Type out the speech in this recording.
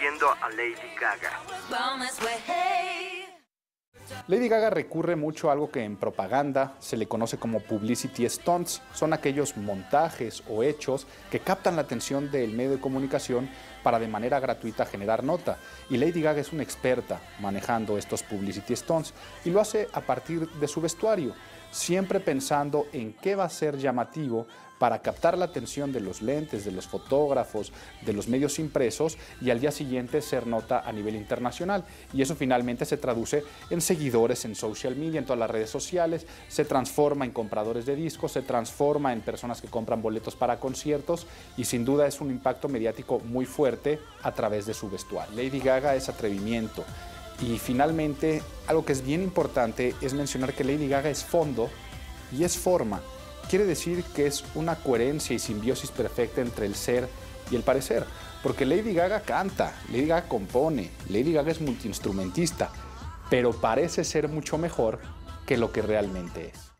incluyendo a Lady Gaga. Lady Gaga recurre mucho a algo que en propaganda se le conoce como publicity stunts. Son aquellos montajes o hechos que captan la atención del medio de comunicación para de manera gratuita generar nota. Y Lady Gaga es una experta manejando estos publicity stunts y lo hace a partir de su vestuario, siempre pensando en qué va a ser llamativo para captar la atención de los lentes, de los fotógrafos, de los medios impresos y al día siguiente ser nota a nivel internacional. Y eso finalmente se traduce en seguidores en social media, en todas las redes sociales, se transforma en compradores de discos, se transforma en personas que compran boletos para conciertos y sin duda es un impacto mediático muy fuerte a través de su vestuario. Lady Gaga es atrevimiento. Y finalmente, algo que es bien importante es mencionar que Lady Gaga es fondo y es forma quiere decir que es una coherencia y simbiosis perfecta entre el ser y el parecer. Porque Lady Gaga canta, Lady Gaga compone, Lady Gaga es multiinstrumentista, pero parece ser mucho mejor que lo que realmente es.